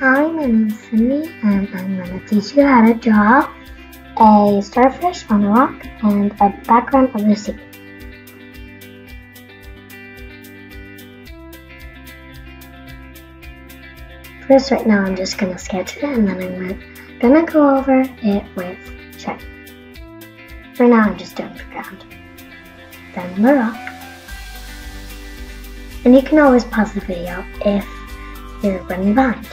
Hi, my name is Sydney, and I'm going to teach you how to draw a starfish on a rock and a background of the sea. First, right now, I'm just going to sketch it, and then I'm going to go over it with shape. For now, I'm just doing the ground. Then the rock. And you can always pause the video if you're running behind.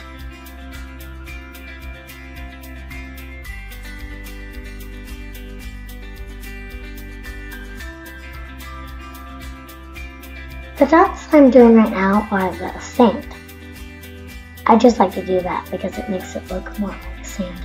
The dots I'm doing right now are the sand. I just like to do that because it makes it look more like sand.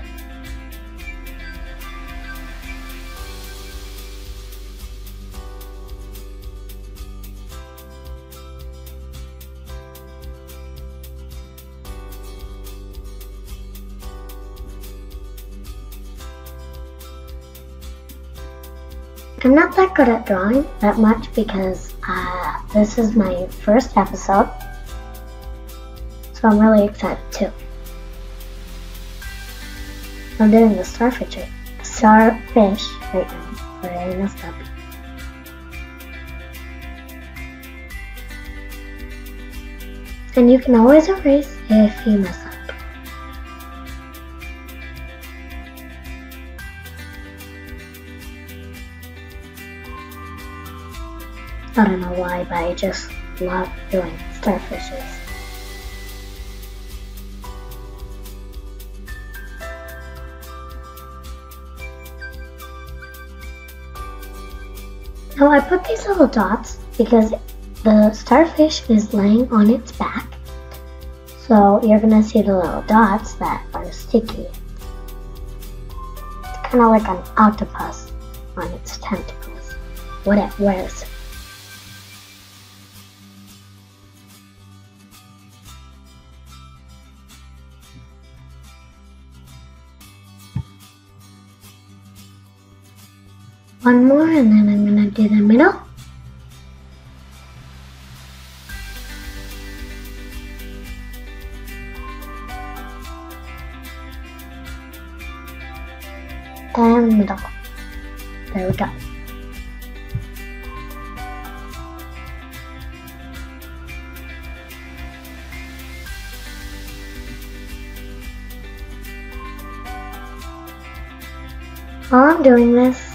I'm not that good at drawing that much because this is my first episode, so I'm really excited too. I'm doing the starfish, starfish right now, I messed up. And you can always erase if you mess I don't know why, but I just love doing starfishes. Now I put these little dots because the starfish is laying on its back. So you're gonna see the little dots that are sticky. It's kind of like an octopus on its tentacles, what it wears. One more and then I'm gonna do the middle. And middle. There we go. While I'm doing this,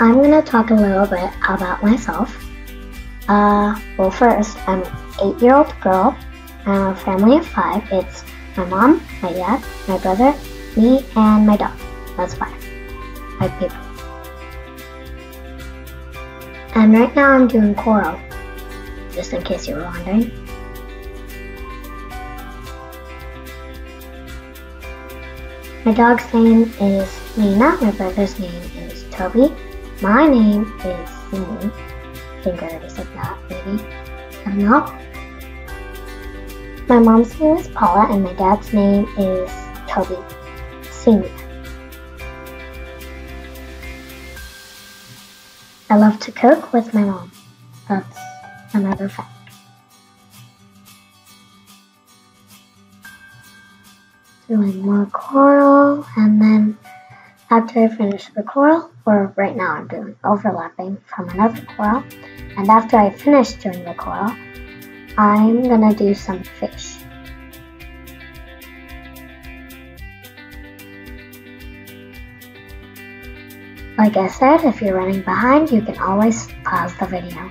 I'm gonna talk a little bit about myself. Uh, well, first, I'm an eight-year-old girl. I'm a family of five. It's my mom, my dad, my brother, me, and my dog. That's five. Five people. And right now I'm doing coral, just in case you were wondering. My dog's name is Lena. My brother's name is Toby. My name is Sydney. I think I already said that, maybe. I don't know. My mom's name is Paula and my dad's name is Toby Senior. I love to cook with my mom. That's another fact. Doing more coral and then after I finish the coral, or right now I'm doing overlapping from another coral, and after I finish doing the coral, I'm gonna do some fish. Like I said, if you're running behind, you can always pause the video.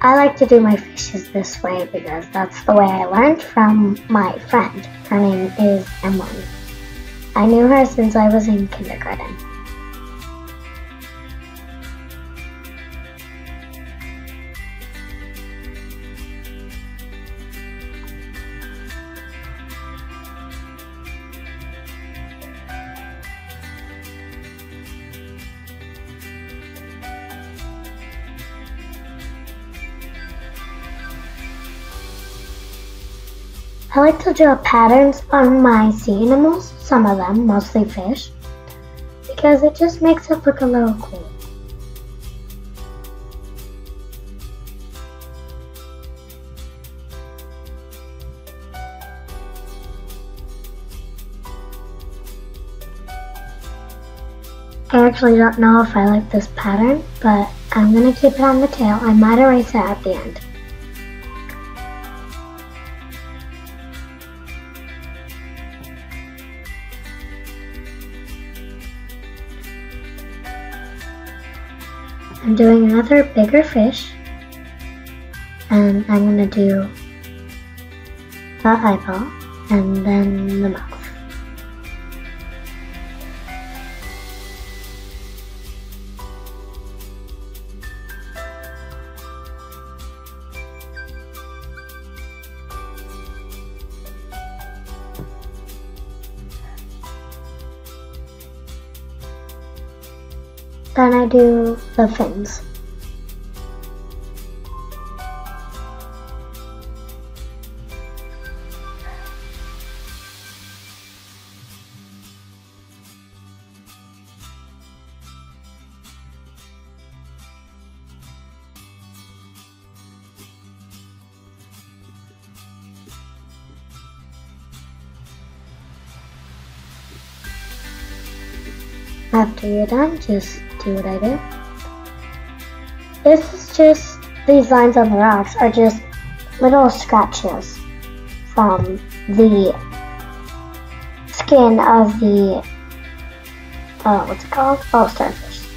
I like to do my fishes this way because that's the way I learned from my friend. Her name is Emily. I knew her since I was in kindergarten. I like to draw patterns on my sea animals, some of them, mostly fish, because it just makes it look a little cool. I actually don't know if I like this pattern, but I'm going to keep it on the tail. I might erase it at the end. Another bigger fish and I'm gonna do the eyeball and then the mouth. Then I do the fins. After you're done, just do what I do. This is just, these lines on the rocks are just little scratches from the skin of the, uh, what's it called? Oh, starfish.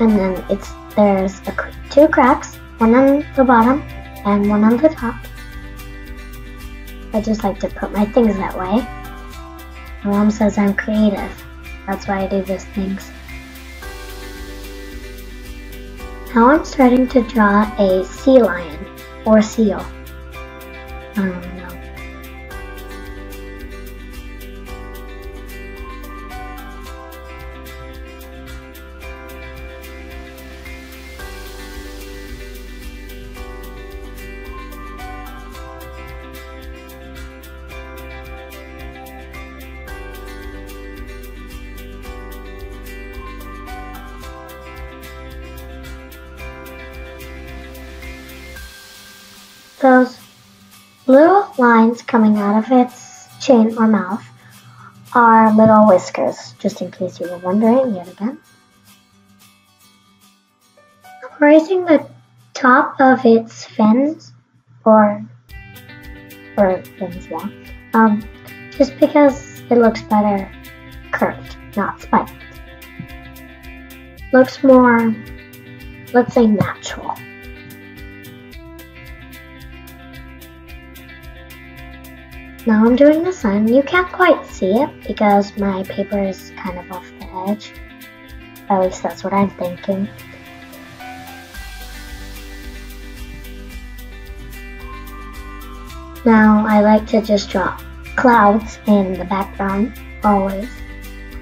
And then it's, there's a, two cracks, one on the bottom and one on the top. I just like to put my things that way. My mom says I'm creative. That's why I do these things. Now I'm starting to draw a sea lion or seal. I of its chin or mouth are little whiskers, just in case you were wondering yet again. Raising the top of its fins, or, or fins, yeah, um, just because it looks better curved, not spiked. Looks more, let's say, natural. Now I'm doing the sun. You can't quite see it because my paper is kind of off the edge. At least that's what I'm thinking. Now I like to just draw clouds in the background, always.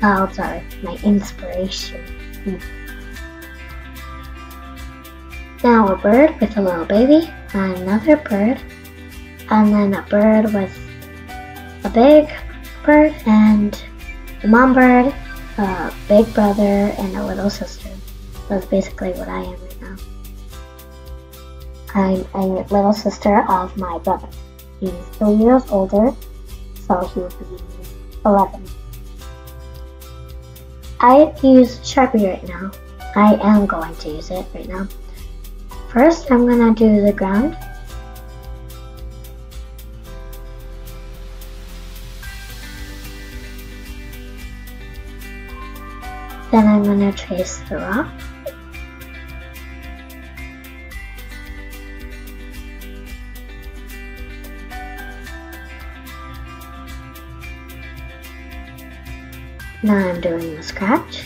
Clouds are my inspiration. Hmm. Now a bird with a little baby, another bird, and then a bird with big bird and a mom bird, a big brother, and a little sister. That's basically what I am right now. I'm a little sister of my brother. He's three years older, so he'll be 11. I use Sharpie right now. I am going to use it right now. First, I'm going to do the ground Then I'm going to trace the rock. Now I'm doing the scratch.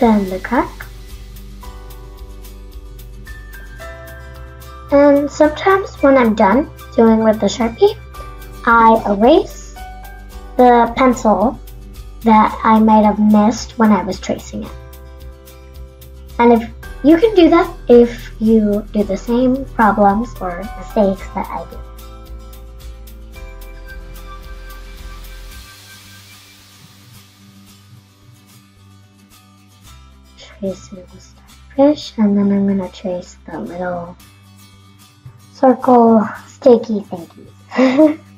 Then the crack. And sometimes when I'm done, doing with the Sharpie, I erase the pencil that I might have missed when I was tracing it. And if you can do that if you do the same problems or mistakes that I do. Tracing the starfish and then I'm going to trace the little circle sticky thingies.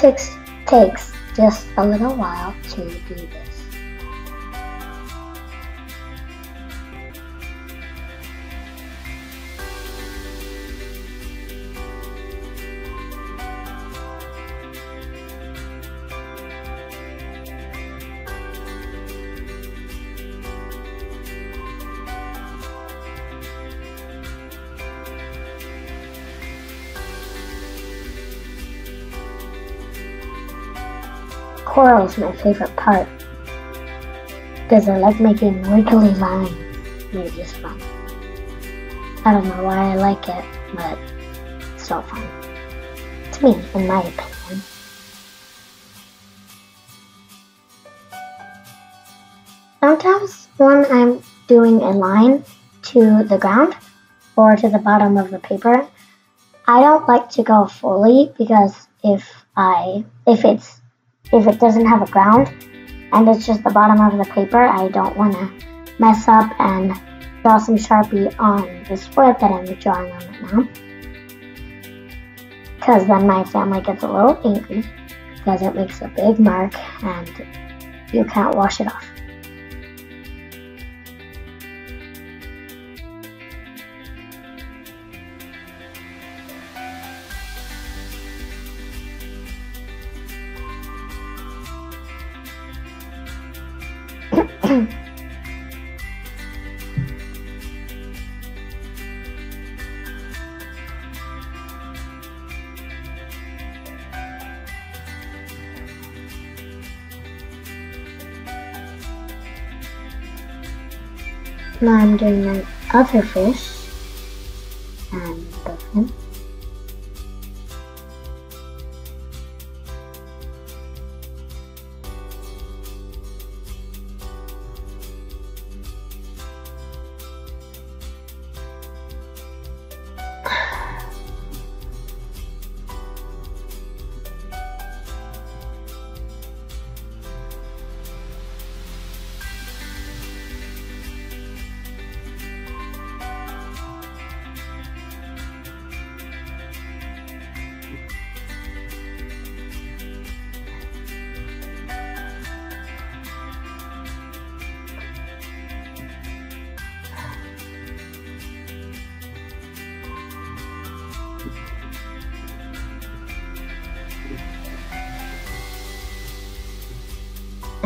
takes takes just a little while to do this. Coral is my favorite part because I like making wiggly lines. They're just fun. I don't know why I like it, but it's so fun. To me, in my opinion. Sometimes when I'm doing a line to the ground or to the bottom of the paper, I don't like to go fully because if I if it's if it doesn't have a ground and it's just the bottom of the paper, I don't want to mess up and draw some Sharpie on this wood that I'm drawing on right now. Because then my family gets a little angry because it makes a big mark and you can't wash it off. My other fish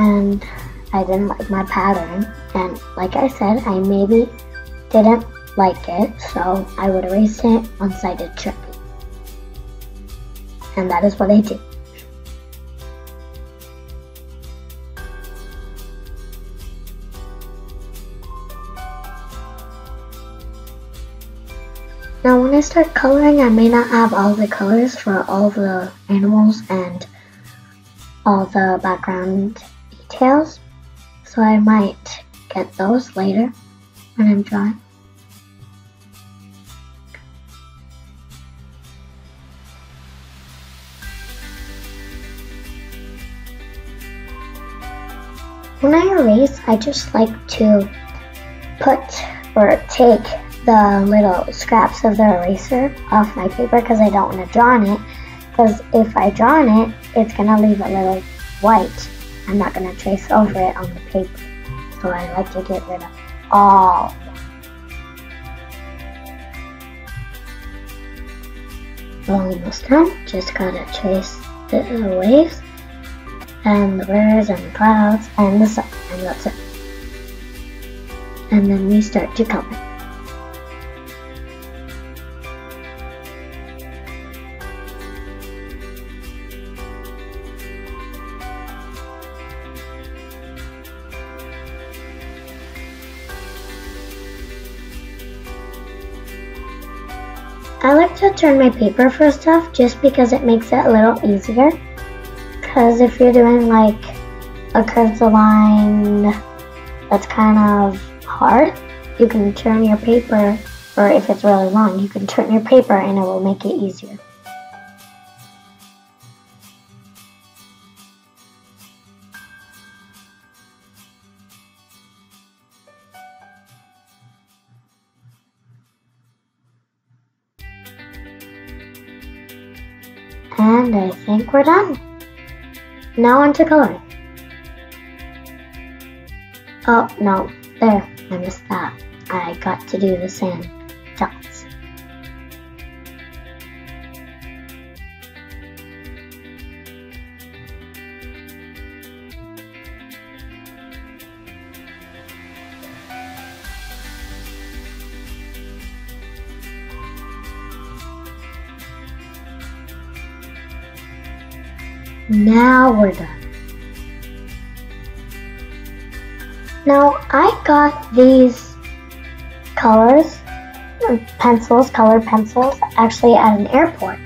and I didn't like my pattern. And like I said, I maybe didn't like it, so I would erase it once I did Sharpie. And that is what I did. Now when I start coloring, I may not have all the colors for all the animals and all the background details, so I might get those later when I'm drawing. When I erase, I just like to put or take the little scraps of the eraser off my paper because I don't want to draw on it. Because if I draw on it, it's going to leave a little white. I'm not going to trace over it on the paper. So I like to get rid of all. Almost done. Just gotta trace the waves and the birds and the clouds and the sun and that's it. And then we start to color. I like to turn my paper for stuff just because it makes it a little easier. Because if you're doing like a curved line that's kind of hard, you can turn your paper, or if it's really long, you can turn your paper and it will make it easier. We're done. Now on to coloring. Oh, no, there, I missed that. I got to do the sand dots. Now we're done. Now I got these colors, uh, pencils, colored pencils, actually at an airport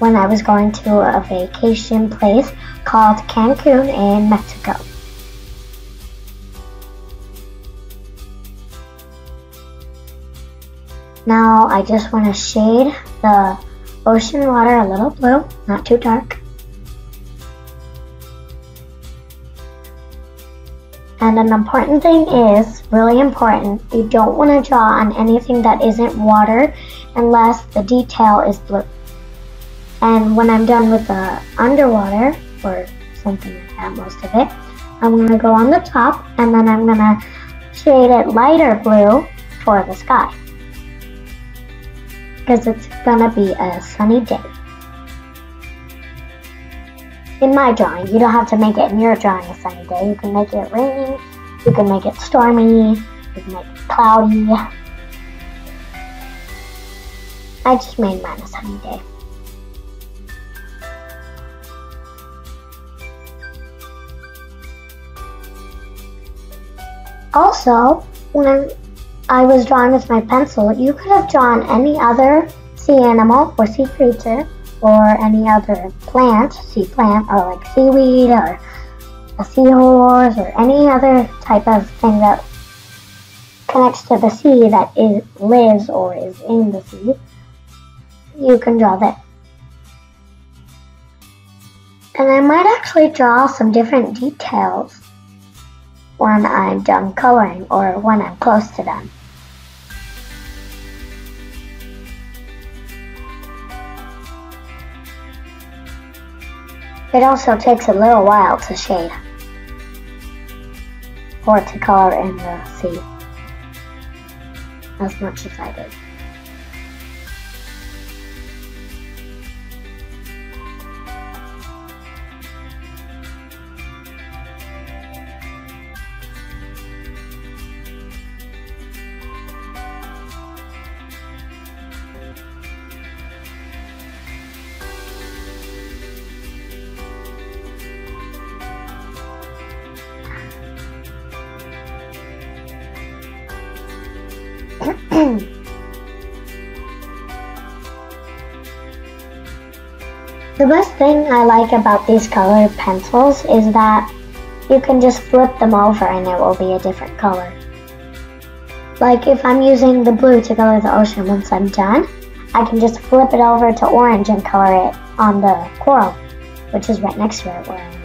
when I was going to a vacation place called Cancun in Mexico. Now I just want to shade the ocean water a little blue, not too dark. And an important thing is, really important, you don't want to draw on anything that isn't water unless the detail is blue. And when I'm done with the underwater, or something like that, most of it, I'm going to go on the top and then I'm going to shade it lighter blue for the sky. Because it's going to be a sunny day in my drawing. You don't have to make it in your drawing a sunny day. You can make it rainy, you can make it stormy, you can make it cloudy. I just made mine a sunny day. Also, when I was drawing with my pencil, you could have drawn any other sea animal or sea creature or any other plant, sea plant, or like seaweed or a seahorse or any other type of thing that connects to the sea that is, lives or is in the sea, you can draw that. And I might actually draw some different details when I'm done coloring or when I'm close to done. It also takes a little while to shade or to color in the sea as much as I did. The best thing I like about these colored pencils is that you can just flip them over and it will be a different color. Like if I'm using the blue to color the ocean once I'm done, I can just flip it over to orange and color it on the coral, which is right next to it where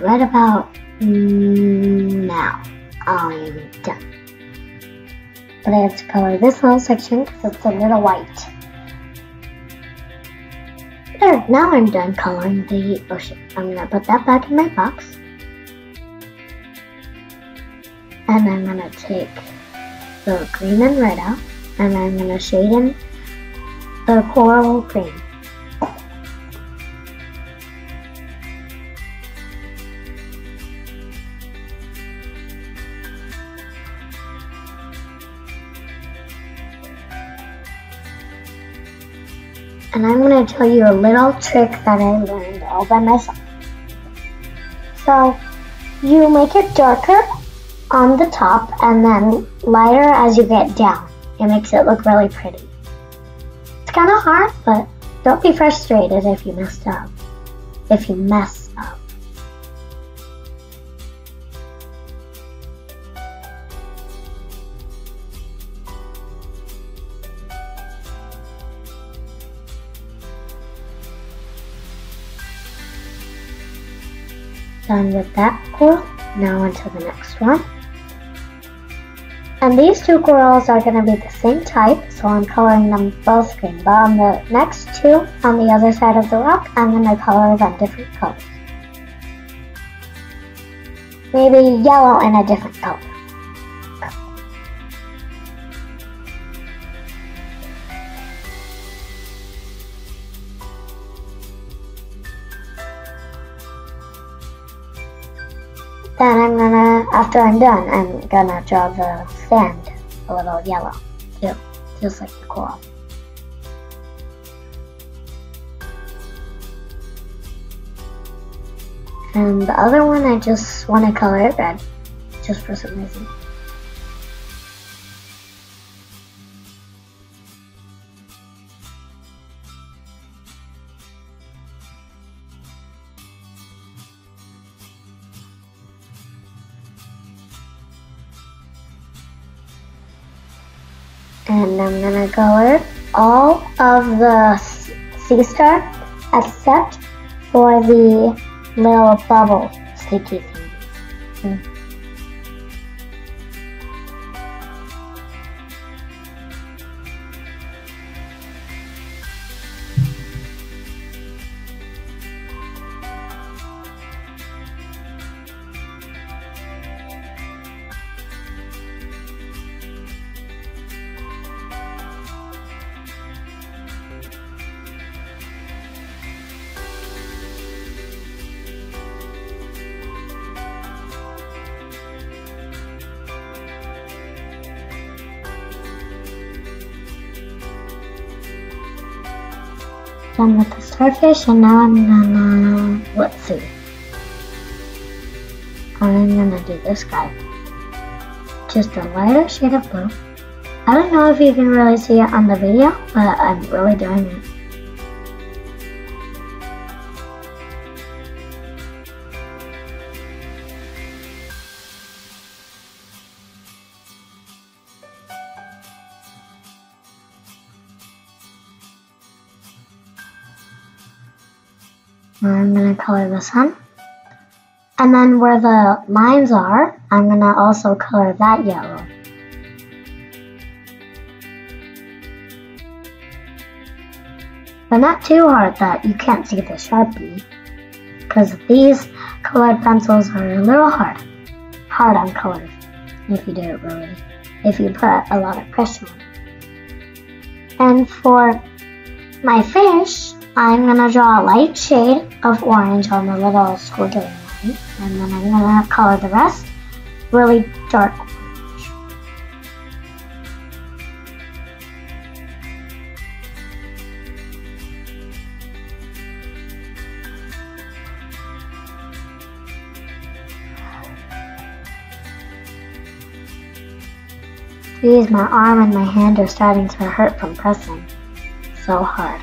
right about mm, now, I am done. But I have to color this whole section because it's a little white. There, now I'm done coloring the ocean. I'm gonna put that back in my box. And I'm gonna take the green and red out and I'm to shade in the coral green. And I'm going to tell you a little trick that I learned all by myself. So, you make it darker on the top and then lighter as you get down. It makes it look really pretty. It's kind of hard, but don't be frustrated if you messed up. If you mess Done with that coral. Now onto the next one. And these two corals are going to be the same type, so I'm coloring them both green. But on the next two, on the other side of the rock, I'm going to color them different colors. Maybe yellow and a different color. After I'm done, I'm gonna draw the sand a little yellow too, just like the coral. And the other one, I just want to color it red, just for some reason. And I'm gonna color all of the sea star except for the little bubble sticky starfish and now I'm gonna, let's see. I'm gonna do this guy. Just a lighter shade of blue. I don't know if you can really see it on the video, but I'm really doing it. I'm going to color this one. And then where the lines are, I'm going to also color that yellow. But not too hard that you can't see the Sharpie. Because these colored pencils are a little hard. Hard on colors. If you do it really. If you put a lot of pressure on it. And for my fish, I'm gonna draw a light shade of orange on the little squiggly line, and then I'm gonna color the rest really dark orange. Geez, my arm and my hand are starting to hurt from pressing so hard.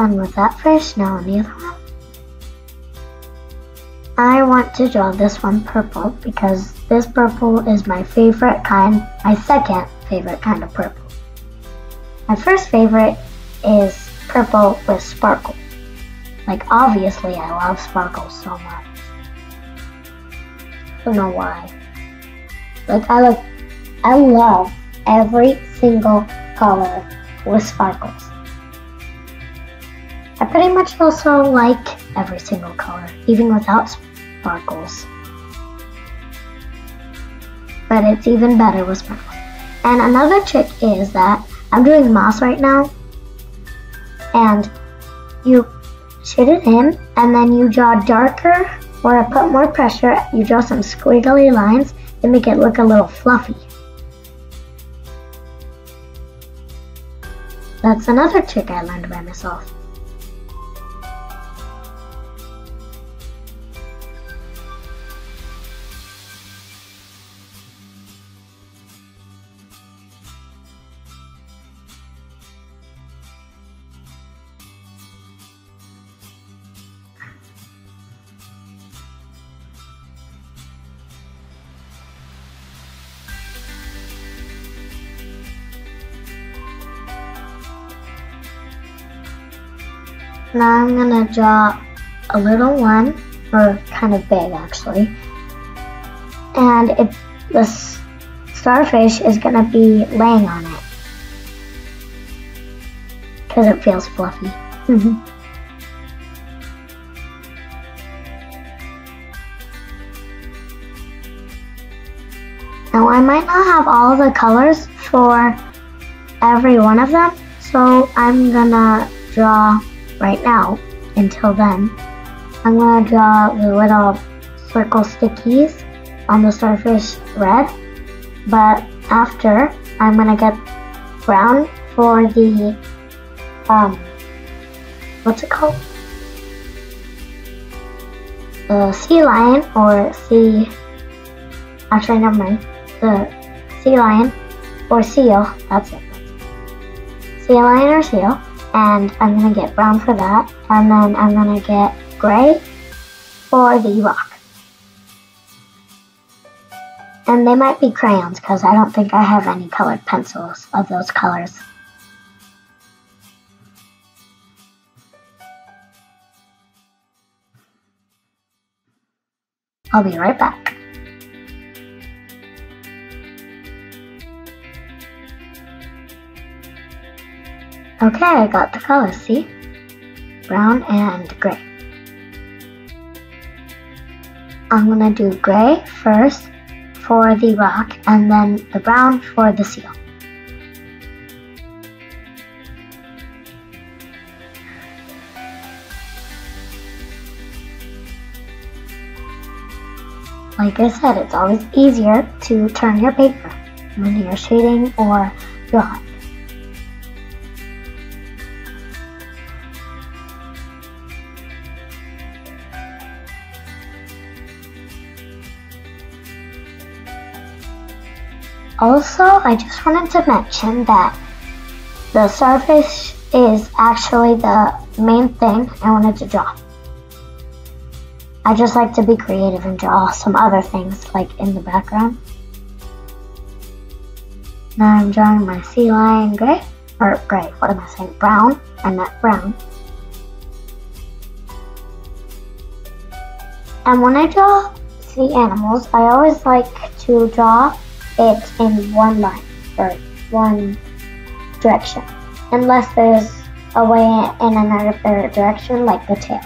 Done with that first. now on the other one. I want to draw this one purple because this purple is my favorite kind, my second favorite kind of purple. My first favorite is purple with sparkles. Like obviously I love sparkles so much. I don't know why. Like I like I love every single color with sparkles. Pretty much also like every single color, even without sparkles. But it's even better with sparkles. And another trick is that I'm doing moss right now, and you shoot it in, and then you draw darker or put more pressure. You draw some squiggly lines to make it look a little fluffy. That's another trick I learned by myself. Now I'm gonna draw a little one, or kind of big actually. And it, the starfish is gonna be laying on it. Because it feels fluffy. Mm-hmm. Now I might not have all the colors for every one of them, so I'm gonna draw right now. Until then, I'm going to draw the little circle stickies on the starfish red. But after, I'm going to get brown for the, um, what's it called? The sea lion or sea, actually never mind, the sea lion or seal, that's it. Sea lion or seal and I'm gonna get brown for that, and then I'm gonna get gray for the rock. And they might be crayons because I don't think I have any colored pencils of those colors. I'll be right back. Okay, I got the colors, see? Brown and gray. I'm gonna do gray first for the rock and then the brown for the seal. Like I said, it's always easier to turn your paper when you're shading or drawing. Also, I just wanted to mention that the starfish is actually the main thing I wanted to draw. I just like to be creative and draw some other things like in the background. Now I'm drawing my sea lion gray, or gray, what am I saying, brown, and that brown. And when I draw sea animals, I always like to draw it in one line or one direction, unless there's a way in another direction, like the tail.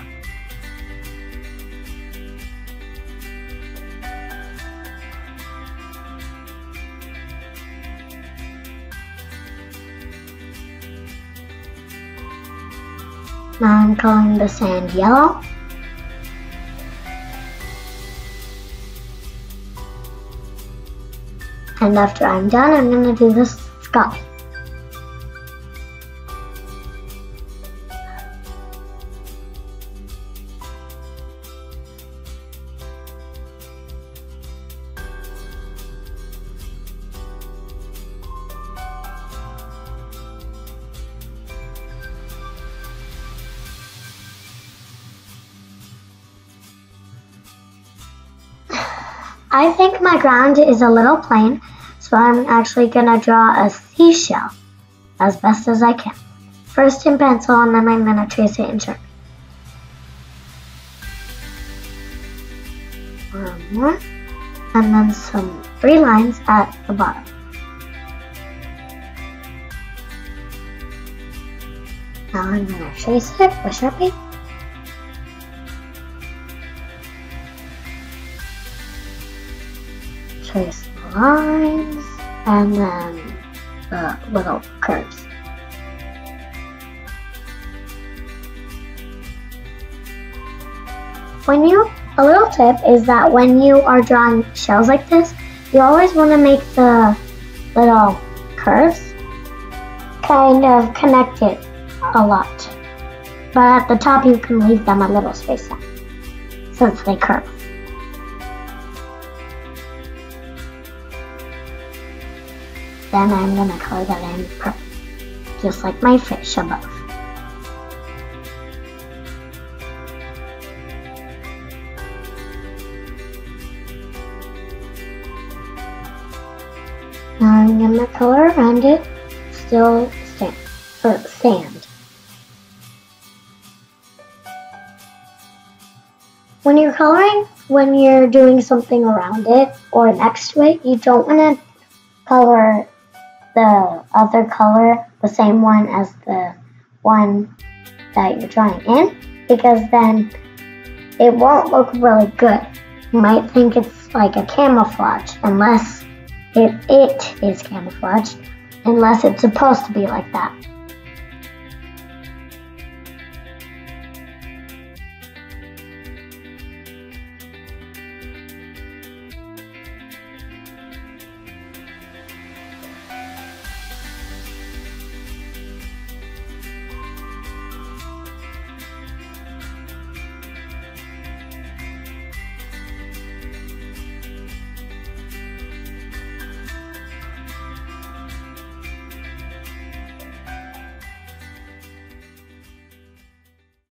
Now I'm coloring the sand yellow. And after I'm done, I'm gonna do the sky. I think my ground is a little plain, so I'm actually going to draw a seashell as best as I can. First in pencil and then I'm going to trace it in Sharpie. One more. And then some three lines at the bottom. Now I'm going to trace it with Sharpie. Trace lines and then the little curves. when you, a little tip is that when you are drawing shells like this, you always want to make the little curves kind of connected a lot. But at the top you can leave them a little space out since they curve. Then I'm gonna color that in purple, just like my fish above. Now I'm gonna color around it, still sand, or sand. When you're coloring, when you're doing something around it or next to it, you don't want to color the other color the same one as the one that you're drawing in because then it won't look really good. You might think it's like a camouflage unless it, it is camouflage unless it's supposed to be like that.